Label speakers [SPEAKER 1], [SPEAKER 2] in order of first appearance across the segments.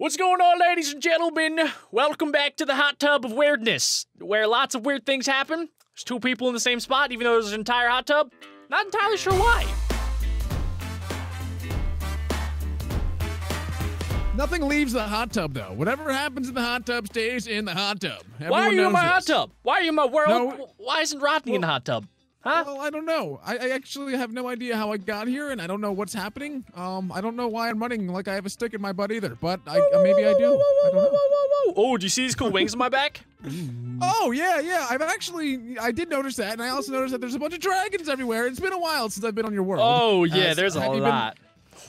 [SPEAKER 1] What's going on, ladies and gentlemen? Welcome back to the hot tub of weirdness, where lots of weird things happen. There's two people in the same spot, even though there's an entire hot tub. Not entirely sure why.
[SPEAKER 2] Nothing leaves the hot tub though. Whatever happens in the hot tub stays in the hot tub.
[SPEAKER 1] why are you in my hot tub? Why are you in my world?
[SPEAKER 2] No.
[SPEAKER 1] Why isn't Rodney in the hot tub? Huh?
[SPEAKER 2] Well, I don't know. I, I actually have no idea how I got here, and I don't know what's happening. Um, I don't know why I'm running like I have a stick in my butt either. But I uh, maybe I do. Whoa, I don't know.
[SPEAKER 1] Oh, do you see these cool wings on my back?
[SPEAKER 2] Oh yeah, yeah. I've actually I did notice that, and I also noticed that there's a bunch of dragons everywhere. It's been a while since I've been on your world.
[SPEAKER 1] Oh yeah,
[SPEAKER 2] Uh,
[SPEAKER 1] there's a
[SPEAKER 2] have you been-
[SPEAKER 1] lot.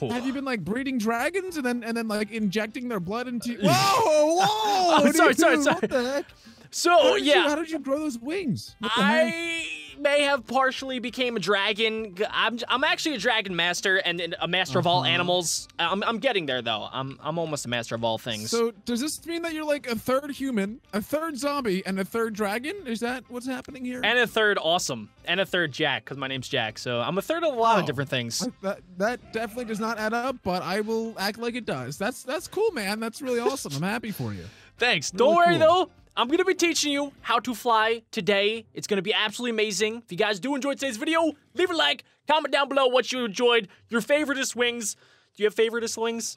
[SPEAKER 2] Have you been like breeding dragons and then and then like injecting their blood into? Whoa, whoa!
[SPEAKER 1] Oh, sorry,
[SPEAKER 2] dude,
[SPEAKER 1] sorry,
[SPEAKER 2] What the heck?
[SPEAKER 1] So
[SPEAKER 2] How did you-
[SPEAKER 1] yeah,
[SPEAKER 2] how did you grow those wings? What the heck?
[SPEAKER 1] I may have partially became a dragon. I'm, I'm actually a dragon master and and a master of all
[SPEAKER 2] Uh-huh.
[SPEAKER 1] animals. I'm, I'm getting there though. I'm I'm almost a master of all things.
[SPEAKER 2] So does this mean that you're like a third human, a third zombie, and a third dragon? Is that what's happening here?
[SPEAKER 1] and a third awesome, and a third Jack because my name's Jack. So I'm a third of a lot of
[SPEAKER 2] Oh.
[SPEAKER 1] different things.
[SPEAKER 2] that that definitely does not add up, but I will act like it does. That's that's cool, man. That's really awesome. I'm happy for you.
[SPEAKER 1] Thanks.
[SPEAKER 2] Really
[SPEAKER 1] Don't worry
[SPEAKER 2] cool.
[SPEAKER 1] though. I'm gonna be teaching you how to fly today. It's gonna be absolutely amazing. If you guys do enjoy today's video, leave a like, comment down below what you enjoyed, your favoriteest wings. Do you have favoriteest wings?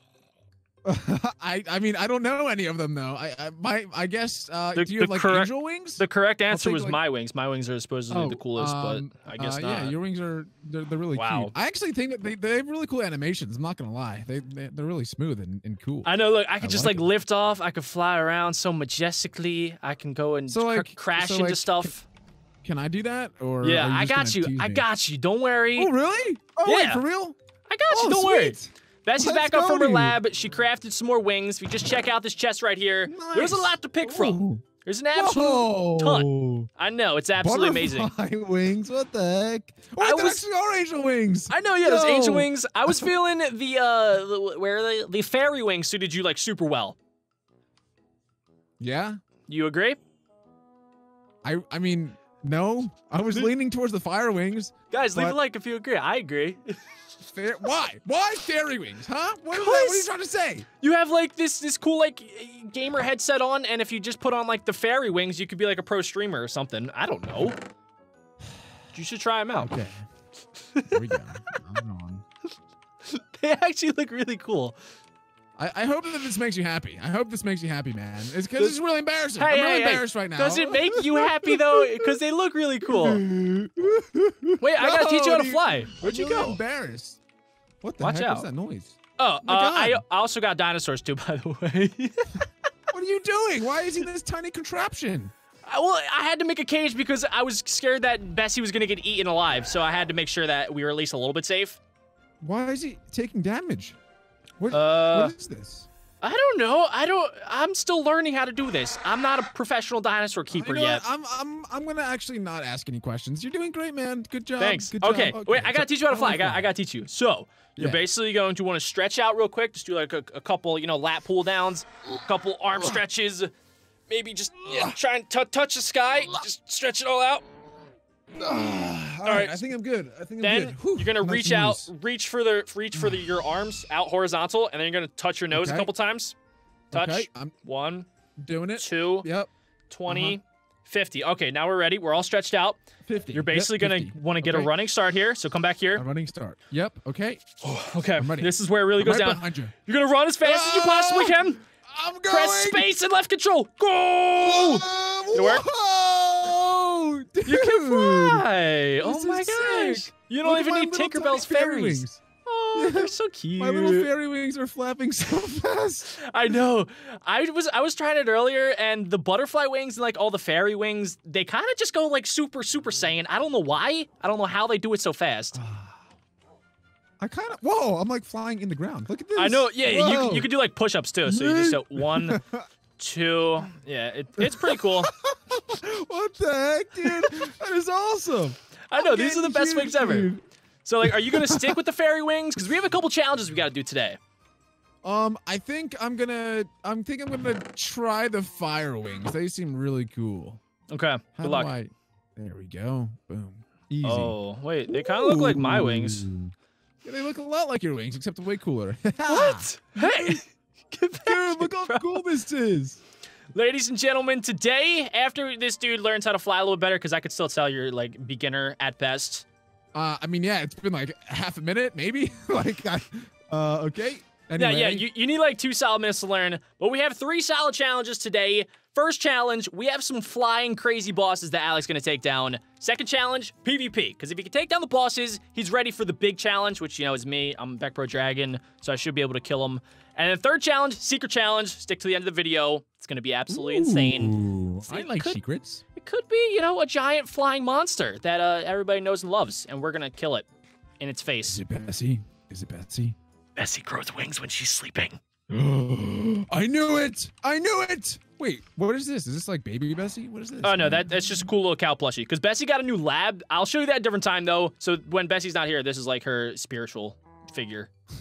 [SPEAKER 2] I I mean I don't know any of them though. I, I my I guess uh,
[SPEAKER 1] The-
[SPEAKER 2] do you have like
[SPEAKER 1] correct-
[SPEAKER 2] angel wings?
[SPEAKER 1] The correct answer was
[SPEAKER 2] like-
[SPEAKER 1] my wings. My wings are supposedly the coolest,
[SPEAKER 2] um,
[SPEAKER 1] but I guess
[SPEAKER 2] uh,
[SPEAKER 1] not.
[SPEAKER 2] Yeah, your wings are they're, they're really
[SPEAKER 1] Wow.
[SPEAKER 2] cute. I actually think that they, they have really cool animations. I'm not gonna lie. They, they they're really smooth and, and cool.
[SPEAKER 1] I know. Look, I could
[SPEAKER 2] I
[SPEAKER 1] just
[SPEAKER 2] like
[SPEAKER 1] like lift off. I could fly around so majestically. I can go and
[SPEAKER 2] So,
[SPEAKER 1] cr-
[SPEAKER 2] like-
[SPEAKER 1] crash
[SPEAKER 2] so,
[SPEAKER 1] into stuff.
[SPEAKER 2] Can I do that? Or
[SPEAKER 1] Yeah, I got you. I got you. Don't worry.
[SPEAKER 2] Oh really? Oh wait, for real?
[SPEAKER 1] I got you.
[SPEAKER 2] Oh,
[SPEAKER 1] Don't worry. Bessie's
[SPEAKER 2] Let's
[SPEAKER 1] back up from her lab. She crafted some more wings. If you just check out this chest right here, there's a lot to pick from. There's an absolute
[SPEAKER 2] Whoa.
[SPEAKER 1] ton. I know it's absolutely amazing.
[SPEAKER 2] Butterfly wings. What the heck? Wait,
[SPEAKER 1] I
[SPEAKER 2] they
[SPEAKER 1] was-
[SPEAKER 2] are angel wings.
[SPEAKER 1] I know, yeah, those angel wings. I was feeling the uh, the- where the the fairy wings suited you like super well.
[SPEAKER 2] Yeah.
[SPEAKER 1] You agree,
[SPEAKER 2] I I mean no. I was leaning towards the fire wings.
[SPEAKER 1] guys? Leave a like if you agree. I agree.
[SPEAKER 2] Fair, why? Why fairy wings? Huh? What, is that, what are you trying to say?
[SPEAKER 1] You have like this this cool like gamer headset on, and if you just put on like the fairy wings, you could be like a pro streamer or something. I don't know. You should try them out.
[SPEAKER 2] Okay. Here we go. I'm on.
[SPEAKER 1] They actually look really cool.
[SPEAKER 2] I, I hope that this makes you happy. I hope this makes you happy, man. It's because
[SPEAKER 1] Does-
[SPEAKER 2] it's really embarrassing.
[SPEAKER 1] Hey,
[SPEAKER 2] I'm
[SPEAKER 1] hey,
[SPEAKER 2] really
[SPEAKER 1] hey.
[SPEAKER 2] embarrassed right now.
[SPEAKER 1] Does it make you happy though? Because they look really cool. Wait, I gotta teach you how to fly. Where'd you
[SPEAKER 2] I'm really
[SPEAKER 1] go?
[SPEAKER 2] Embarrassed. What the
[SPEAKER 1] Watch
[SPEAKER 2] heck
[SPEAKER 1] out.
[SPEAKER 2] is that noise?
[SPEAKER 1] Oh, uh, I, I also got dinosaurs too, by the way.
[SPEAKER 2] What are you doing? Why is he this tiny contraption?
[SPEAKER 1] I- well, I had to make a cage because I was scared that Bessie was gonna get eaten alive, so I had to make sure that we were at least a little bit safe.
[SPEAKER 2] Why is he taking damage? What,
[SPEAKER 1] Uh,
[SPEAKER 2] what is this?
[SPEAKER 1] I don't know. I don't. I'm still learning how to do this. I'm not a professional dinosaur keeper
[SPEAKER 2] You know
[SPEAKER 1] yet.
[SPEAKER 2] what? I'm I'm I'm gonna actually not ask any questions. You're doing great, man. Good job.
[SPEAKER 1] Thanks.
[SPEAKER 2] Good job.
[SPEAKER 1] Okay. Wait, I gotta teach you how to fly. I got. I gotta teach you. So you're
[SPEAKER 2] Yeah.
[SPEAKER 1] basically going to want to stretch out real quick. Just do like a, a couple, you know, lat pull downs, a couple arm stretches. Maybe just yeah, try and t- touch the sky. Just stretch it all out.
[SPEAKER 2] All right,
[SPEAKER 1] right.
[SPEAKER 2] I think I'm good. I think I'm
[SPEAKER 1] Then
[SPEAKER 2] good. Whew,
[SPEAKER 1] you're gonna reach out, reach for the reach for the, your arms out horizontal, and then you're gonna touch your nose a couple times. Touch.
[SPEAKER 2] Okay, I'm
[SPEAKER 1] One,
[SPEAKER 2] doing it.
[SPEAKER 1] two,
[SPEAKER 2] Yep.
[SPEAKER 1] 20, 50. Okay, now we're ready. We're all stretched out.
[SPEAKER 2] 50.
[SPEAKER 1] You're basically
[SPEAKER 2] yep,
[SPEAKER 1] gonna want to get a running start here. So come back here.
[SPEAKER 2] A running start. Yep. Okay.
[SPEAKER 1] Okay,
[SPEAKER 2] I'm ready.
[SPEAKER 1] this is where it really
[SPEAKER 2] I'm
[SPEAKER 1] goes
[SPEAKER 2] right
[SPEAKER 1] down.
[SPEAKER 2] behind you.
[SPEAKER 1] You're gonna run as fast as you possibly
[SPEAKER 2] Ah!
[SPEAKER 1] can.
[SPEAKER 2] I'm going.
[SPEAKER 1] Press space and left control. Go!
[SPEAKER 2] Um,
[SPEAKER 1] Did it work?
[SPEAKER 2] Dude.
[SPEAKER 1] You can fly. Oh my gosh.
[SPEAKER 2] sick.
[SPEAKER 1] You don't
[SPEAKER 2] Look
[SPEAKER 1] even need Tinkerbell's
[SPEAKER 2] fairy
[SPEAKER 1] fairies.
[SPEAKER 2] wings.
[SPEAKER 1] Oh, they're so cute.
[SPEAKER 2] My little fairy wings are flapping so fast.
[SPEAKER 1] I know. I was I was trying it earlier, and the butterfly wings and like all the fairy wings, they kind of just go like super super saiyan. I don't know why. I don't know how they do it so fast.
[SPEAKER 2] I kind of. Whoa! I'm like flying in the ground. Look at this.
[SPEAKER 1] I know. Yeah, you
[SPEAKER 2] Whoa.
[SPEAKER 1] can- you could do like push ups too. So you just go one, two. Yeah, it, it's pretty cool.
[SPEAKER 2] what the heck, dude? that is awesome.
[SPEAKER 1] I know these are the best wings ever.
[SPEAKER 2] dude.
[SPEAKER 1] So like, are you gonna stick with the fairy wings? Because we have a couple challenges we got to do today.
[SPEAKER 2] Um, I think I'm gonna. I'm think I'm gonna try the fire wings. They seem really cool.
[SPEAKER 1] Okay.
[SPEAKER 2] How
[SPEAKER 1] Good luck.
[SPEAKER 2] I? There we go. Boom. Easy.
[SPEAKER 1] Oh wait, they kind of look like my wings.
[SPEAKER 2] Yeah, they look a lot like your wings, except way cooler.
[SPEAKER 1] What? Hey,
[SPEAKER 2] Dude, look how
[SPEAKER 1] bro.
[SPEAKER 2] cool this is.
[SPEAKER 1] Ladies and gentlemen, today, after this dude learns how to fly a little better, because I could still tell you're like beginner at best.
[SPEAKER 2] Uh, I mean, yeah, it's been like half a minute, maybe. like, I, uh, okay. Anyway,
[SPEAKER 1] Yeah, yeah, you, you need like two solid minutes to learn. But we have three solid challenges today. First challenge, we have some flying crazy bosses that Alex is gonna take down. Second challenge, PvP. Because if he can take down the bosses, he's ready for the big challenge, which you know is me. I'm BeckBro Dragon, so I should be able to kill him. And then third challenge, secret challenge. Stick to the end of the video. It's gonna be absolutely insane.
[SPEAKER 2] Ooh,
[SPEAKER 1] See,
[SPEAKER 2] I
[SPEAKER 1] it
[SPEAKER 2] like
[SPEAKER 1] could-
[SPEAKER 2] secrets.
[SPEAKER 1] It could be, you know, a giant flying monster that uh, everybody knows and loves, and we're gonna kill it in its face.
[SPEAKER 2] Is it Bessie? Is it Betsy?
[SPEAKER 1] Bessie grows wings when she's sleeping.
[SPEAKER 2] I knew it! I knew it! Wait, what is this? Is this like baby Bessie? What is this?
[SPEAKER 1] Oh no, that that's just a cool little cow plushie. Because Bessie got a new lab. I'll show you that a different time though. So when Bessie's not here, this is like her spiritual figure.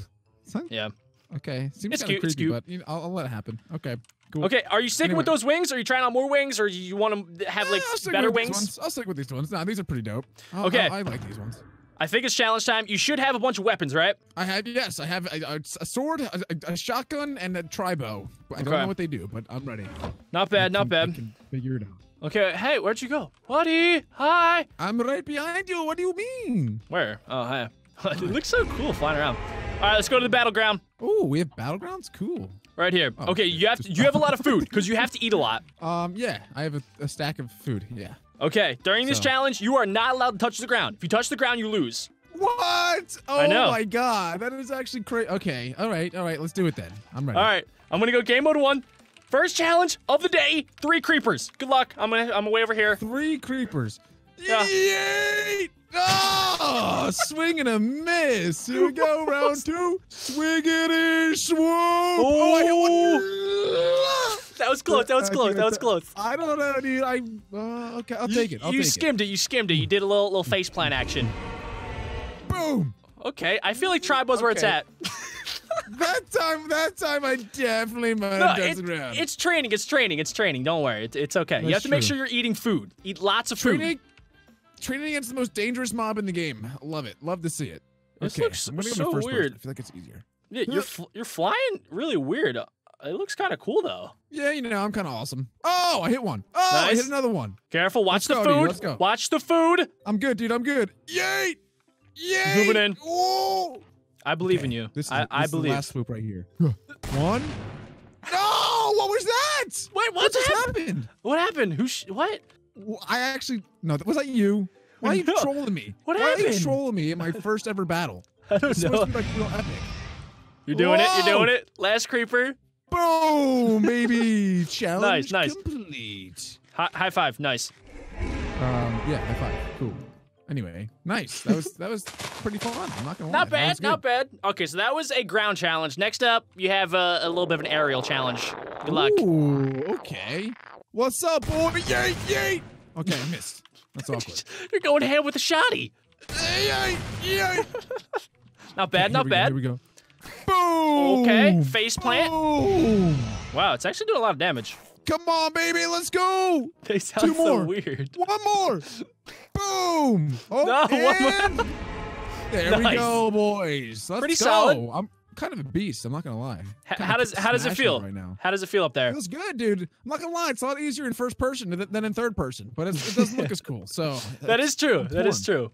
[SPEAKER 1] Yeah.
[SPEAKER 2] Okay, seems
[SPEAKER 1] It's cute, it's cute.
[SPEAKER 2] but you know, I'll, I'll let it happen. Okay, cool.
[SPEAKER 1] Okay, are you sticking with those wings? Or are you trying on more wings, or you want to have like
[SPEAKER 2] stick
[SPEAKER 1] better wings?
[SPEAKER 2] ones. I'll stick with these ones. Nah, these are pretty dope. I'll-
[SPEAKER 1] Okay.
[SPEAKER 2] I'll- I like these ones.
[SPEAKER 1] I think it's challenge time. You should have a bunch of weapons, right?
[SPEAKER 2] I have yes, I have a, a, sword, a, a, a shotgun, and a tribow. I don't know what they do, but I'm ready.
[SPEAKER 1] Not bad, not bad.
[SPEAKER 2] can figure it out.
[SPEAKER 1] Okay, hey, where'd you go, buddy? Hi.
[SPEAKER 2] I'm right behind you. What do you mean?
[SPEAKER 1] Where? Oh, hi. it looks so cool flying around. All right, let's go to the battleground.
[SPEAKER 2] Oh, we have battlegrounds. Cool.
[SPEAKER 1] Right here.
[SPEAKER 2] Oh,
[SPEAKER 1] okay, you have to, you have a lot of food because you have to eat a lot.
[SPEAKER 2] Um, yeah, I have a, a stack of food. Yeah.
[SPEAKER 1] Okay, during this
[SPEAKER 2] So-
[SPEAKER 1] challenge, you are not allowed to touch the ground. If you touch the ground, you lose.
[SPEAKER 2] What? Oh my god, that is actually crazy. Okay, all right, all right, let's do it then. I'm ready.
[SPEAKER 1] All right, I'm gonna go game mode one. First challenge of the day: three creepers. Good luck. I'm gonna I'm way over here.
[SPEAKER 2] Three creepers.
[SPEAKER 1] Yeah.
[SPEAKER 2] Yeet! Oh, swing and a miss. Here we go, round two. Swing Swiggity swoop. Oh, I hit one.
[SPEAKER 1] That was close. That was close. That was close.
[SPEAKER 2] I don't know, dude. I uh, okay, I'll take it. I'll
[SPEAKER 1] you
[SPEAKER 2] take
[SPEAKER 1] skimmed it. You skimmed it. You did a little little face plant action.
[SPEAKER 2] Boom.
[SPEAKER 1] Okay, I feel like Tribe was where it's at.
[SPEAKER 2] That time, that time, I definitely might
[SPEAKER 1] No,
[SPEAKER 2] have touched
[SPEAKER 1] it-
[SPEAKER 2] the
[SPEAKER 1] it's training. It's training. It's training. Don't worry. It's, it's okay. you have to make sure you're eating food. Eat lots of food.
[SPEAKER 2] training. Training against the most dangerous mob in the game. Love it. Love to see it.
[SPEAKER 1] This
[SPEAKER 2] okay,
[SPEAKER 1] looks
[SPEAKER 2] I'm gonna
[SPEAKER 1] so
[SPEAKER 2] first
[SPEAKER 1] weird.
[SPEAKER 2] Person. I feel like it's easier.
[SPEAKER 1] Yeah, you're fl- you're flying really weird. It looks kind of cool though.
[SPEAKER 2] Yeah, you know, I'm kind of awesome. Oh, I hit one. Oh, I hit another one.
[SPEAKER 1] Careful. Watch
[SPEAKER 2] Let's
[SPEAKER 1] the
[SPEAKER 2] go, dude,
[SPEAKER 1] food.
[SPEAKER 2] let's go.
[SPEAKER 1] Watch the food.
[SPEAKER 2] I'm good, dude. I'm good. Yay! Yay!
[SPEAKER 1] Moving in.
[SPEAKER 2] Whoa!
[SPEAKER 1] I believe
[SPEAKER 2] Okay,
[SPEAKER 1] in you.
[SPEAKER 2] This is,
[SPEAKER 1] I,
[SPEAKER 2] this
[SPEAKER 1] I
[SPEAKER 2] is the last swoop right here. One. No! What was that?
[SPEAKER 1] Wait,
[SPEAKER 2] What
[SPEAKER 1] what
[SPEAKER 2] just
[SPEAKER 1] happened?
[SPEAKER 2] happened?
[SPEAKER 1] What happened? Who? Sh- what?
[SPEAKER 2] I actually no. Was that you? Why are you
[SPEAKER 1] No.
[SPEAKER 2] trolling me?
[SPEAKER 1] What happened?
[SPEAKER 2] Why are you trolling me in my first ever battle?
[SPEAKER 1] I don't
[SPEAKER 2] It's
[SPEAKER 1] know.
[SPEAKER 2] supposed to be like real epic.
[SPEAKER 1] You're doing it. You're doing it. Last creeper.
[SPEAKER 2] Boom, baby! Challenge
[SPEAKER 1] nice.
[SPEAKER 2] complete.
[SPEAKER 1] Hi- high five. Nice.
[SPEAKER 2] Um, yeah, high five. Cool. Anyway, nice. That was that was pretty fun. I'm not gonna lie.
[SPEAKER 1] Not bad. Not bad. Okay, so that was a ground challenge. Next up, you have uh, a little bit of an aerial challenge. Good luck.
[SPEAKER 2] Ooh, okay. What's up, boy? Yay, yay! Okay, I missed. That's awkward.
[SPEAKER 1] You're going ham with a shotty.
[SPEAKER 2] yay, yay!
[SPEAKER 1] Not bad.
[SPEAKER 2] Okay,
[SPEAKER 1] not bad.
[SPEAKER 2] Go. Here we go. Boom!
[SPEAKER 1] Okay, face plant.
[SPEAKER 2] Boom!
[SPEAKER 1] Wow, it's actually doing a lot of damage.
[SPEAKER 2] Come on, baby, let's go!
[SPEAKER 1] They sound
[SPEAKER 2] Two
[SPEAKER 1] so
[SPEAKER 2] more.
[SPEAKER 1] weird.
[SPEAKER 2] One more! Boom! Oh,
[SPEAKER 1] No, one more.
[SPEAKER 2] There we go, boys. Let's
[SPEAKER 1] Pretty
[SPEAKER 2] go.
[SPEAKER 1] solid.
[SPEAKER 2] I'm kind of a beast. I'm not gonna lie.
[SPEAKER 1] H- how does how does it feel
[SPEAKER 2] right now?
[SPEAKER 1] How does it feel up there?
[SPEAKER 2] It feels good, dude. I'm not gonna lie. It's a lot easier in first person than- than in third person, but it's, it doesn't look as cool. So
[SPEAKER 1] That is true. That is true.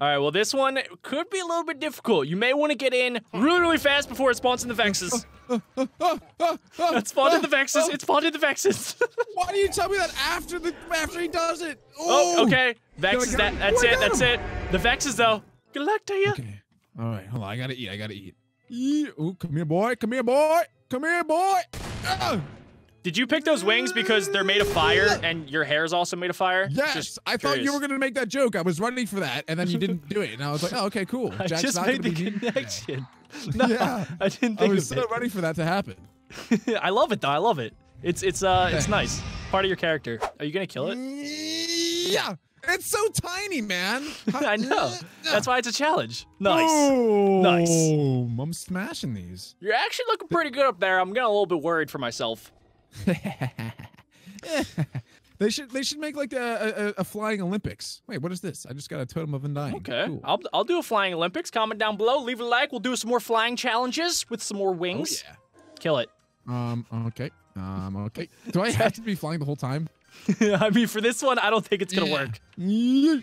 [SPEAKER 1] All right, well, this one could be a little bit difficult. You may want to get in really, really fast before it spawns in the Vexes. It spawned in the Vexes. It spawned in the Vexes.
[SPEAKER 2] Why do you tell me that after the after he does it?
[SPEAKER 1] oh, okay. Vexes,
[SPEAKER 2] got
[SPEAKER 1] that, that's
[SPEAKER 2] Oh,
[SPEAKER 1] it. That's it. The Vexes, though. Good luck to you.
[SPEAKER 2] Okay. All right. Hold on. I gotta eat. I gotta eat. Eat. Ooh, come here, boy. Come here, boy. Come here, boy. Ah.
[SPEAKER 1] Did you pick those wings because they're made of fire and your hair is also made of fire?
[SPEAKER 2] Yes,
[SPEAKER 1] Just
[SPEAKER 2] I thought you were gonna make that joke. I was ready for that, and then you didn't do it, and I was like, "Oh, okay, cool."
[SPEAKER 1] I just made the
[SPEAKER 2] be mean today.
[SPEAKER 1] connection. No,
[SPEAKER 2] Yeah.
[SPEAKER 1] I didn't think
[SPEAKER 2] I
[SPEAKER 1] was
[SPEAKER 2] so
[SPEAKER 1] it.
[SPEAKER 2] ready for that to happen.
[SPEAKER 1] I love it though. I love it. It's it's uh it's nice. Part of your character. Are you gonna kill it?
[SPEAKER 2] Yeah, it's so tiny, man.
[SPEAKER 1] I know. That's why it's a challenge. Nice.
[SPEAKER 2] Boom.
[SPEAKER 1] Nice.
[SPEAKER 2] I'm smashing these.
[SPEAKER 1] You're actually looking pretty good up there. I'm getting a little bit worried for myself.
[SPEAKER 2] they should they should make like a, a, a flying Olympics. Wait, what is this? I just got a totem of undying.
[SPEAKER 1] Okay.
[SPEAKER 2] Cool.
[SPEAKER 1] I'll I'll do a flying Olympics. Comment down below. Leave a like. We'll do some more flying challenges with some more
[SPEAKER 2] Oh
[SPEAKER 1] wings.
[SPEAKER 2] yeah.
[SPEAKER 1] Kill it.
[SPEAKER 2] Um. Okay. Um. Okay. Do I have to be flying the whole time?
[SPEAKER 1] I mean, for this one, I don't think it's gonna
[SPEAKER 2] Yeah.
[SPEAKER 1] work.
[SPEAKER 2] Yeet.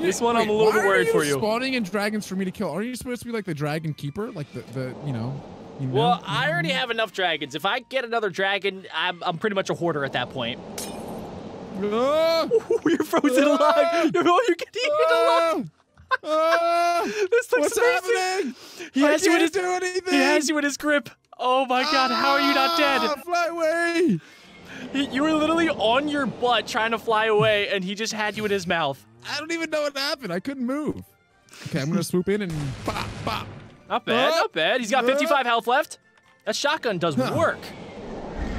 [SPEAKER 1] This one, I'm a little bit worried
[SPEAKER 2] are
[SPEAKER 1] for you.
[SPEAKER 2] Spawning in dragons for me to kill. Aren't you supposed to be like the dragon keeper, like the the you know? You know?
[SPEAKER 1] Well, I already have enough dragons. If I get another dragon, I'm, I'm pretty much a hoarder at that point.
[SPEAKER 2] Ah!
[SPEAKER 1] You're frozen alive. You're, oh, you're getting eaten alive.
[SPEAKER 2] Ah!
[SPEAKER 1] This looks
[SPEAKER 2] What's
[SPEAKER 1] amazing.
[SPEAKER 2] happening?
[SPEAKER 1] He
[SPEAKER 2] I
[SPEAKER 1] has you in
[SPEAKER 2] can't
[SPEAKER 1] his.
[SPEAKER 2] do anything.
[SPEAKER 1] He has you in his grip. Oh my god, how are you not
[SPEAKER 2] Ah,
[SPEAKER 1] dead?
[SPEAKER 2] Fly away!
[SPEAKER 1] He- You were literally on your butt trying to fly away, and he just had you in his mouth.
[SPEAKER 2] I don't even know what happened. I couldn't move. Okay, I'm gonna swoop in and pop, pop.
[SPEAKER 1] Not bad, not bad. He's got
[SPEAKER 2] uh.
[SPEAKER 1] 55 health left. That shotgun does work.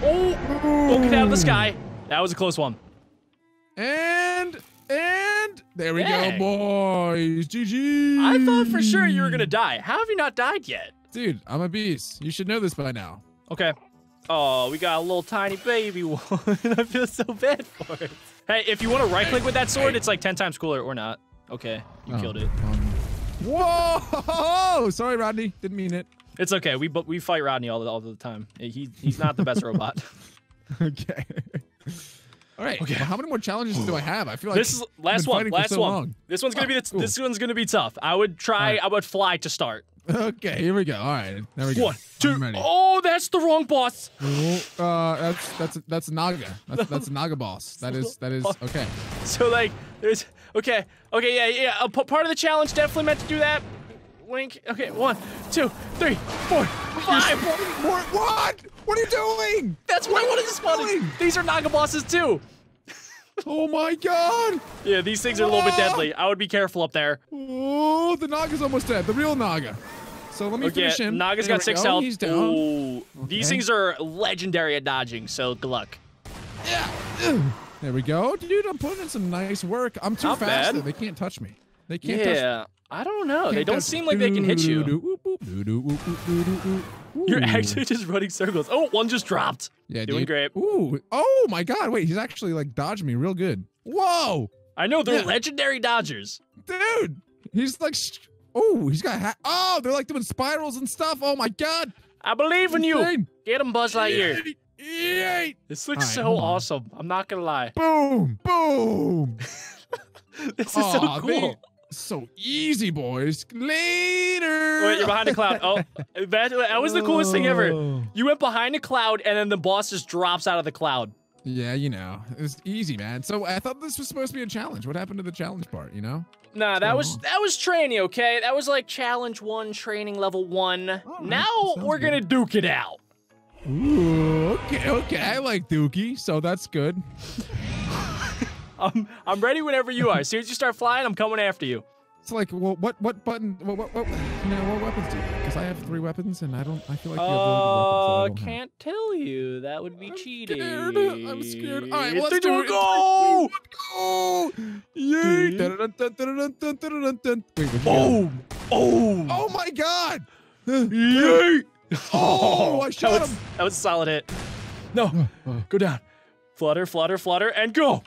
[SPEAKER 1] Oh, oh, get out of the sky. That was a close one.
[SPEAKER 2] And and there we
[SPEAKER 1] Dang.
[SPEAKER 2] go, boys. GG.
[SPEAKER 1] I thought for sure you were gonna die. How have you not died yet?
[SPEAKER 2] Dude, I'm a beast. You should know this by now.
[SPEAKER 1] Okay. Oh, we got a little tiny baby one. I feel so bad for it. Hey, if you want to right click with that sword, it's like 10 times cooler or not. Okay, you
[SPEAKER 2] Oh,
[SPEAKER 1] killed it.
[SPEAKER 2] um, whoa! Sorry, Rodney. Didn't mean it.
[SPEAKER 1] It's okay. We we fight Rodney all the, all the time. He he's not the best robot.
[SPEAKER 2] Okay. All right.
[SPEAKER 1] Okay.
[SPEAKER 2] Well, how many more challenges do I have? I feel like
[SPEAKER 1] This is last one. Last
[SPEAKER 2] so
[SPEAKER 1] one.
[SPEAKER 2] long.
[SPEAKER 1] This one's gonna be the,
[SPEAKER 2] cool.
[SPEAKER 1] this one's gonna be tough. I would try.
[SPEAKER 2] Alright.
[SPEAKER 1] I would fly to start.
[SPEAKER 2] Okay, here we go. All right, there we go.
[SPEAKER 1] One, two. Oh, that's the wrong boss.
[SPEAKER 2] Uh, that's that's that's Naga. That's that's Naga boss. That is that is okay.
[SPEAKER 1] So like, there's okay, okay, yeah, yeah. A p- part of the challenge definitely meant to do that. Wink. Okay, one, two, three, four, five.
[SPEAKER 2] More, what? What are you doing?
[SPEAKER 1] That's what I wanted to spawn.
[SPEAKER 2] doing?
[SPEAKER 1] These are Naga bosses too.
[SPEAKER 2] Oh my God!
[SPEAKER 1] Yeah, these things are a little bit deadly. I would be careful up there.
[SPEAKER 2] Oh, the Naga's almost dead. The real Naga. So let me
[SPEAKER 1] Okay,
[SPEAKER 2] finish him.
[SPEAKER 1] Naga's
[SPEAKER 2] There
[SPEAKER 1] got six
[SPEAKER 2] go.
[SPEAKER 1] health.
[SPEAKER 2] He's down.
[SPEAKER 1] Ooh, these things are legendary at dodging. So good luck.
[SPEAKER 2] Yeah. There we go, dude. I'm putting in some nice work. I'm too
[SPEAKER 1] Not
[SPEAKER 2] fast.
[SPEAKER 1] bad.
[SPEAKER 2] They can't touch me. They can't touch me.
[SPEAKER 1] Yeah, I don't know. They
[SPEAKER 2] Can't
[SPEAKER 1] don't seem like they can hit you. You're actually just running circles. Oh, one just dropped.
[SPEAKER 2] yeah,
[SPEAKER 1] doing
[SPEAKER 2] dude.
[SPEAKER 1] great.
[SPEAKER 2] Ooh. Oh my God! Wait, he's actually like dodged me real good. Whoa,
[SPEAKER 1] I know they're
[SPEAKER 2] Yeah.
[SPEAKER 1] legendary dodgers.
[SPEAKER 2] dude. He's like. Oh, he's got. Ha- oh, they're like doing spirals and stuff. Oh my God.
[SPEAKER 1] I believe in you. Get him, Buzz Lightyear.
[SPEAKER 2] Yeet.
[SPEAKER 1] This looks
[SPEAKER 2] Alright,
[SPEAKER 1] so awesome. I'm not gonna lie.
[SPEAKER 2] Boom, boom.
[SPEAKER 1] This is
[SPEAKER 2] Aw,
[SPEAKER 1] so cool.
[SPEAKER 2] so easy, boys. Later.
[SPEAKER 1] Wait, you're behind a cloud. Oh, that, that was the coolest thing ever.
[SPEAKER 2] Oh.
[SPEAKER 1] You went behind a cloud, and then the boss just drops out of the cloud.
[SPEAKER 2] Yeah, you know, it's easy, man. So I thought this was supposed to be a challenge. What happened to the challenge part? You know?
[SPEAKER 1] Nah, that was
[SPEAKER 2] on?
[SPEAKER 1] that was training, okay? That was like challenge one, training level one.
[SPEAKER 2] Alright,
[SPEAKER 1] now
[SPEAKER 2] sounds
[SPEAKER 1] we're
[SPEAKER 2] good.
[SPEAKER 1] gonna duke it out.
[SPEAKER 2] Ooh, okay, okay. I like Dookie, so that's good.
[SPEAKER 1] I'm I'm ready whenever you are. As soon as you start flying, I'm coming after you.
[SPEAKER 2] It's like, well, what, what button? What, what, what, you know, what weapons do you? Because I have three weapons, and I don't. I feel like you have really good weapons. I
[SPEAKER 1] Uh,
[SPEAKER 2] don't have.
[SPEAKER 1] can't tell you. That would be
[SPEAKER 2] I'm
[SPEAKER 1] cheating.
[SPEAKER 2] Scared. I'm scared. All right, well, let's
[SPEAKER 1] Three,
[SPEAKER 2] do it.
[SPEAKER 1] Go!
[SPEAKER 2] Go! Yay!
[SPEAKER 1] Boom! Boom!
[SPEAKER 2] Oh my God!
[SPEAKER 1] Yay!
[SPEAKER 2] Oh, I shot
[SPEAKER 1] that was,
[SPEAKER 2] him.
[SPEAKER 1] That was a solid hit. No, go down. Flutter, flutter, flutter, and go.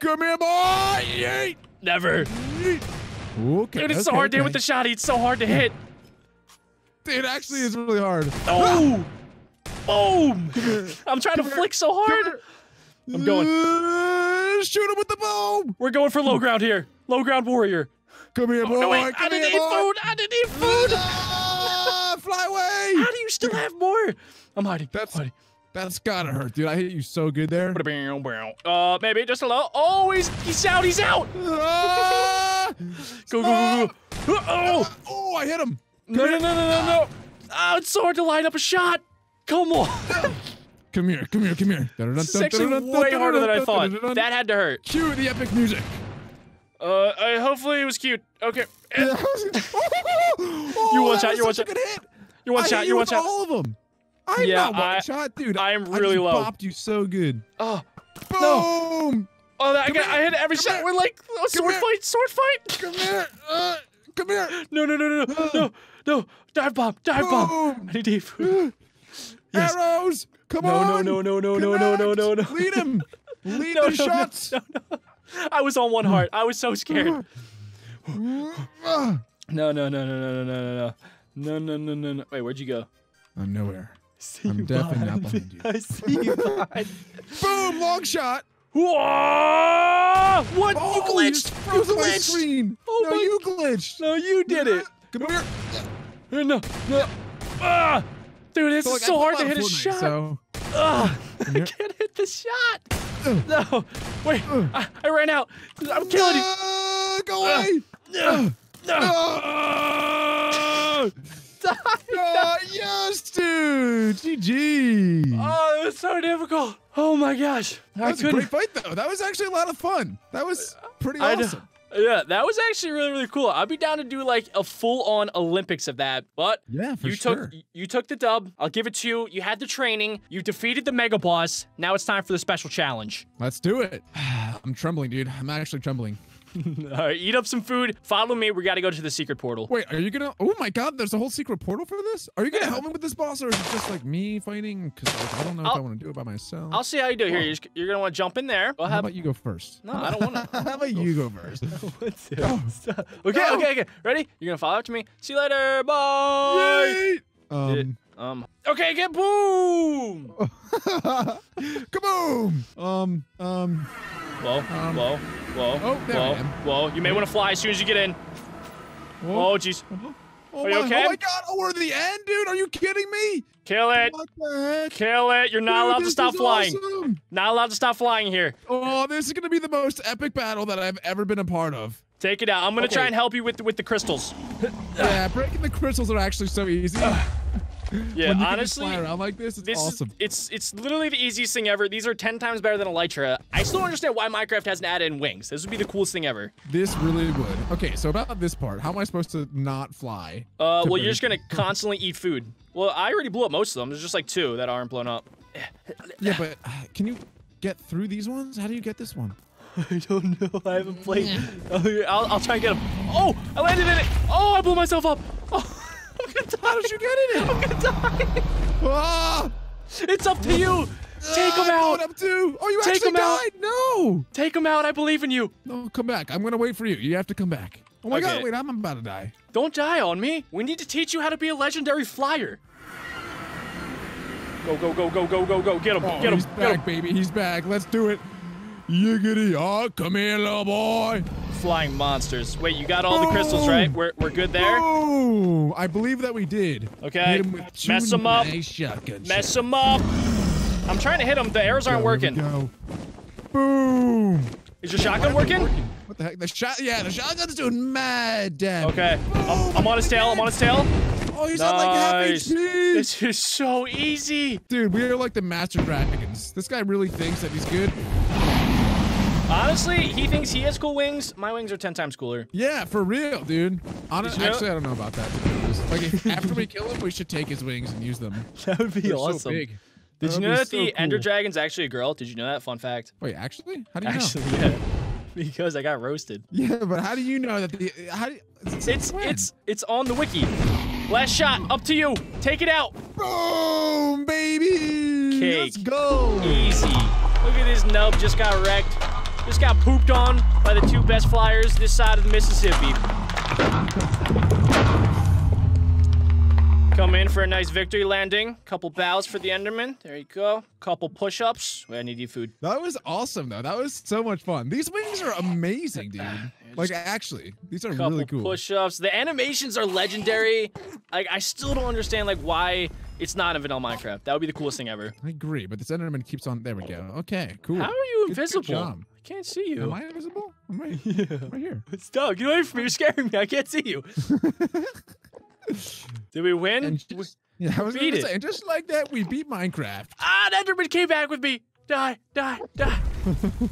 [SPEAKER 2] Come here, boy! Yay!
[SPEAKER 1] Never.
[SPEAKER 2] Yeet. Okay.
[SPEAKER 1] Dude, it's so
[SPEAKER 2] okay,
[SPEAKER 1] hard to hit with the shotty. It's so hard to hit.
[SPEAKER 2] It actually is really hard.
[SPEAKER 1] Oh! Boom! I'm trying to flick so hard. I'm going.
[SPEAKER 2] Uh, shoot him with the bow!
[SPEAKER 1] We're going for low ground here. Low ground warrior.
[SPEAKER 2] Come here, boy!
[SPEAKER 1] Oh, no, wait.
[SPEAKER 2] Come
[SPEAKER 1] I didn't
[SPEAKER 2] here,
[SPEAKER 1] eat
[SPEAKER 2] boy!
[SPEAKER 1] food. I didn't eat food.
[SPEAKER 2] Ah, fly away!
[SPEAKER 1] How do you still have more? I'm hiding.
[SPEAKER 2] That's-
[SPEAKER 1] hiding.
[SPEAKER 2] That's gotta hurt, dude. I hit you so good there.
[SPEAKER 1] Uh, maybe just a little. Oh, he's he's out. He's out.
[SPEAKER 2] Ah!
[SPEAKER 1] Go go go go. Oh!
[SPEAKER 2] Oh, I hit him.
[SPEAKER 1] No no no no no no. Oh, it's so hard to line up a shot. Come on.
[SPEAKER 2] Come here, come here, come here.
[SPEAKER 1] Actually way harder than I thought. That had to hurt.
[SPEAKER 2] Cue the epic music.
[SPEAKER 1] Uh, I, hopefully it was cute. Okay.
[SPEAKER 2] you
[SPEAKER 1] You one shot, you one shot. You one
[SPEAKER 2] I
[SPEAKER 1] shot. You one shot.
[SPEAKER 2] All of them. I'm
[SPEAKER 1] Yeah,
[SPEAKER 2] not one
[SPEAKER 1] I-
[SPEAKER 2] shot, dude.
[SPEAKER 1] I am
[SPEAKER 2] I
[SPEAKER 1] really
[SPEAKER 2] just
[SPEAKER 1] low.
[SPEAKER 2] Popped you so good.
[SPEAKER 1] Oh,
[SPEAKER 2] Boom!
[SPEAKER 1] Oh, that, I, got, I hit every shot.
[SPEAKER 2] here.
[SPEAKER 1] We're like a sword
[SPEAKER 2] here.
[SPEAKER 1] fight. Sword fight.
[SPEAKER 2] Come here. Uh, come here.
[SPEAKER 1] No no no no no no no. Dive bomb. Dive bomb. I need to eat food. Yes.
[SPEAKER 2] Arrows. Come
[SPEAKER 1] No, no,
[SPEAKER 2] on.
[SPEAKER 1] no, no, no, no, no, no, no, no.
[SPEAKER 2] Connect. Lead him. Lead
[SPEAKER 1] No,
[SPEAKER 2] the
[SPEAKER 1] no, no,
[SPEAKER 2] shots.
[SPEAKER 1] no, no. I was on one heart. I was so scared.
[SPEAKER 2] Ah.
[SPEAKER 1] No, no, no, no, no, no, no, no, no, no, no, no, no, no. Wait, where'd you go?
[SPEAKER 2] I'm nowhere.
[SPEAKER 1] See
[SPEAKER 2] I'm
[SPEAKER 1] you
[SPEAKER 2] definitely not
[SPEAKER 1] behind.
[SPEAKER 2] behind you.
[SPEAKER 1] I see you behind.
[SPEAKER 2] Boom! Long shot.
[SPEAKER 1] Whoa! What?
[SPEAKER 2] Oh,
[SPEAKER 1] you glitched! You glitched!
[SPEAKER 2] screen.
[SPEAKER 1] Oh
[SPEAKER 2] no,
[SPEAKER 1] my-
[SPEAKER 2] you glitched.
[SPEAKER 1] No, you did it.
[SPEAKER 2] Come here.
[SPEAKER 1] No, no. Ah! Dude, this
[SPEAKER 2] So,
[SPEAKER 1] is
[SPEAKER 2] like, I
[SPEAKER 1] so hard to hit a shot.
[SPEAKER 2] So,
[SPEAKER 1] Ugh, I can't hit the shot. No, wait, I, I ran out. I'm killing you.
[SPEAKER 2] Ah, go away.
[SPEAKER 1] No, no.
[SPEAKER 2] Ah! Ah, yes, dude. GG.
[SPEAKER 1] Oh, it was so difficult. Oh my gosh.
[SPEAKER 2] that was a great fight, though. That was actually a lot of fun. That was pretty
[SPEAKER 1] I know.
[SPEAKER 2] awesome.
[SPEAKER 1] Yeah, that was actually really, really cool. I'd be down to do like a full-on Olympics of that. But
[SPEAKER 2] Yeah, for
[SPEAKER 1] you
[SPEAKER 2] sure.
[SPEAKER 1] took you took the dub. I'll give it to you. You had the training. You defeated the mega boss. Now it's time for the special challenge.
[SPEAKER 2] Let's do it. I'm trembling, dude. I'm actually trembling.
[SPEAKER 1] All right, eat up some food. Follow me. We got to go to the secret portal.
[SPEAKER 2] Wait, are you gonna? Oh my God, there's a whole secret portal for this. Are you gonna help me with this boss, or is it just like me fighting? Because like, I don't know if
[SPEAKER 1] I'll-
[SPEAKER 2] I want to do it by myself.
[SPEAKER 1] I'll see how you do here. You're, you're gonna want to jump in there. Go
[SPEAKER 2] How about you go first?
[SPEAKER 1] No, I don't want to.
[SPEAKER 2] How about you go first?
[SPEAKER 1] What's it?
[SPEAKER 2] No.
[SPEAKER 1] Okay, okay, okay. Ready? You're gonna follow up to me. See you later. Bye.
[SPEAKER 2] Yay! Um,
[SPEAKER 1] Um. Okay, get boom.
[SPEAKER 2] kaboom! Um, um,
[SPEAKER 1] Whoa,
[SPEAKER 2] Um,
[SPEAKER 1] whoa, whoa,
[SPEAKER 2] oh,
[SPEAKER 1] whoa, whoa. You may want to fly as soon as you get in.
[SPEAKER 2] whoa.
[SPEAKER 1] Oh, jeez.
[SPEAKER 2] Oh
[SPEAKER 1] are you
[SPEAKER 2] my,
[SPEAKER 1] okay?
[SPEAKER 2] Oh my God! Oh, we're at the end, dude. Are you kidding me?
[SPEAKER 1] Kill it.
[SPEAKER 2] What the heck?
[SPEAKER 1] Kill it. You're not
[SPEAKER 2] Dude,
[SPEAKER 1] allowed to stop flying.
[SPEAKER 2] awesome.
[SPEAKER 1] Not allowed to stop flying here.
[SPEAKER 2] Oh, this is gonna be the most epic battle that I've ever been a part of.
[SPEAKER 1] Take it out. I'm gonna try and help you with with the crystals.
[SPEAKER 2] Yeah, breaking the crystals are actually so easy.
[SPEAKER 1] Yeah,
[SPEAKER 2] when you can just
[SPEAKER 1] honestly,
[SPEAKER 2] fly around like this, it's
[SPEAKER 1] this
[SPEAKER 2] awesome.
[SPEAKER 1] is it's it's literally the easiest thing ever. These are 10 times better than Elytra. I still don't understand why Minecraft hasn't added in wings. This would be the coolest thing ever.
[SPEAKER 2] This really would. Okay, so about this part, how am I supposed to not fly?
[SPEAKER 1] Uh, well, you're just gonna constantly eat food. Well, I already blew up most of them. There's just like two that aren't blown up.
[SPEAKER 2] Yeah, but uh, can you get through these ones? How do you get this one?
[SPEAKER 1] I don't know. I haven't played. Oh, I'll, I'll try and get him. Oh, I landed in it. Oh, I blew myself up. Oh, I'm gonna die.
[SPEAKER 2] How did you get in it?
[SPEAKER 1] I'm gonna die.
[SPEAKER 2] Ah!
[SPEAKER 1] It's up to you. Take
[SPEAKER 2] Ah,
[SPEAKER 1] him
[SPEAKER 2] I'm going
[SPEAKER 1] out.
[SPEAKER 2] up too. Oh, you
[SPEAKER 1] Take
[SPEAKER 2] actually
[SPEAKER 1] him out.
[SPEAKER 2] died. No.
[SPEAKER 1] Take him out. I believe in you.
[SPEAKER 2] No, come back. I'm gonna wait for you. You have to come back. Oh my
[SPEAKER 1] Okay.
[SPEAKER 2] God! Wait, I'm about to die.
[SPEAKER 1] Don't die on me. We need to teach you how to be a legendary flyer. Go, go, go, go, go, go, go. Get him.
[SPEAKER 2] Oh,
[SPEAKER 1] get him.
[SPEAKER 2] he's
[SPEAKER 1] Get
[SPEAKER 2] back,
[SPEAKER 1] him.
[SPEAKER 2] baby. He's back. Let's do it. Yiggity! Oh, come here, little boy.
[SPEAKER 1] Flying monsters. Wait, you got all the crystals, right? We're, we're good there?
[SPEAKER 2] Oh, I believe that we did.
[SPEAKER 1] Okay.
[SPEAKER 2] Hit him with two
[SPEAKER 1] Mess him up.
[SPEAKER 2] nice
[SPEAKER 1] Mess him up. I'm trying to hit him. The arrows aren't
[SPEAKER 2] we
[SPEAKER 1] working.
[SPEAKER 2] go. Boom.
[SPEAKER 1] Is your shotgun working?
[SPEAKER 2] What the heck? The shot? Yeah, the shotgun's doing mad damage.
[SPEAKER 1] Okay. I'm, I'm on his tail. I'm on his tail.
[SPEAKER 2] Oh, he's at like half HP.
[SPEAKER 1] This is so easy.
[SPEAKER 2] Dude, we are like the master dragons. This guy really thinks that he's good.
[SPEAKER 1] Honestly, he thinks he has cool wings. My wings are 10 times cooler.
[SPEAKER 2] Yeah, for real, dude. Honestly,
[SPEAKER 1] you know-
[SPEAKER 2] actually, I don't know about that. to be honest. Like, if, after we kill him, we should take his wings and use them.
[SPEAKER 1] That would be
[SPEAKER 2] They're so big.
[SPEAKER 1] Did you
[SPEAKER 2] That'd
[SPEAKER 1] know that
[SPEAKER 2] so
[SPEAKER 1] the Ender
[SPEAKER 2] cool.
[SPEAKER 1] Dragon's actually a girl? Did you know that? Fun fact.
[SPEAKER 2] Wait, actually? How do you
[SPEAKER 1] Actually, yeah. Because I got roasted.
[SPEAKER 2] Yeah, but how do you know that the? How do? You,
[SPEAKER 1] It's
[SPEAKER 2] when?
[SPEAKER 1] it's it's on the wiki. Last shot, up to you. Take it out.
[SPEAKER 2] boom, baby.
[SPEAKER 1] Cake.
[SPEAKER 2] Let's go.
[SPEAKER 1] Easy. Look at this nub just got wrecked. Just got pooped on by the two best flyers this side of the Mississippi. Come in for a nice victory landing. Couple bows for the Enderman. There you go. Couple push-ups. Wait, I need you food.
[SPEAKER 2] That was awesome, though. That was so much fun. These wings are amazing, dude. Like, actually, these are really cool.
[SPEAKER 1] push-ups. The animations are legendary. Like I still don't understand like why it's not in vanilla Minecraft. That would be the coolest thing ever.
[SPEAKER 2] I agree, but this Enderman keeps on. There we go. Okay, cool.
[SPEAKER 1] How are you invisible? Can't see you.
[SPEAKER 2] Am I invisible? I'm right, right here.
[SPEAKER 1] Stop! Get away from me! You're scaring me. I can't see you. Did we win? We-
[SPEAKER 2] just, yeah, I was
[SPEAKER 1] beat it.
[SPEAKER 2] say, and just like that, we beat Minecraft.
[SPEAKER 1] ah, the Enderman came back with me. Die! Die! Die!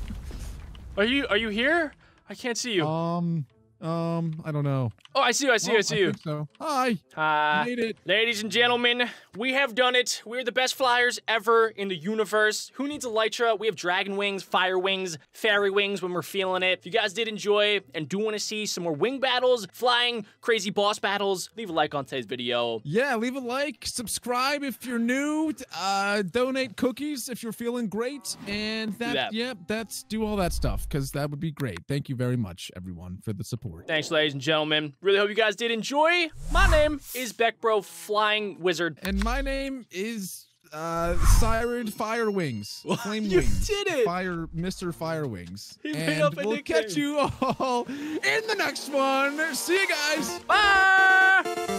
[SPEAKER 1] are you Are you here? I can't see you.
[SPEAKER 2] Um, um, I don't know.
[SPEAKER 1] oh, I see you. I see you. I see you.
[SPEAKER 2] think so. Hi,
[SPEAKER 1] Hi.
[SPEAKER 2] made it.
[SPEAKER 1] Ladies and gentlemen, we have done it. We're the best flyers ever in the universe. Who needs Elytra? We have dragon wings, fire wings, fairy wings when we're feeling it. If you guys did enjoy and do want to see some more wing battles, flying, crazy boss battles, leave a like on today's video.
[SPEAKER 2] Yeah, leave a like, subscribe if you're new, uh, donate cookies if you're feeling great, and that,
[SPEAKER 1] that.
[SPEAKER 2] yep, that's do all that stuff because that would be great. Thank you very much, everyone, for the support.
[SPEAKER 1] Thanks, ladies and gentlemen. Really hope you guys did enjoy. My name is Beckbro Flying Wizard.
[SPEAKER 2] And my name is uh Sirud Fire Wings. Flame
[SPEAKER 1] You
[SPEAKER 2] Wings.
[SPEAKER 1] did it!
[SPEAKER 2] Fire Mr. Fire Wings.
[SPEAKER 1] He made
[SPEAKER 2] and
[SPEAKER 1] up a
[SPEAKER 2] we'll catch you all in the next one. See you guys.
[SPEAKER 1] Bye!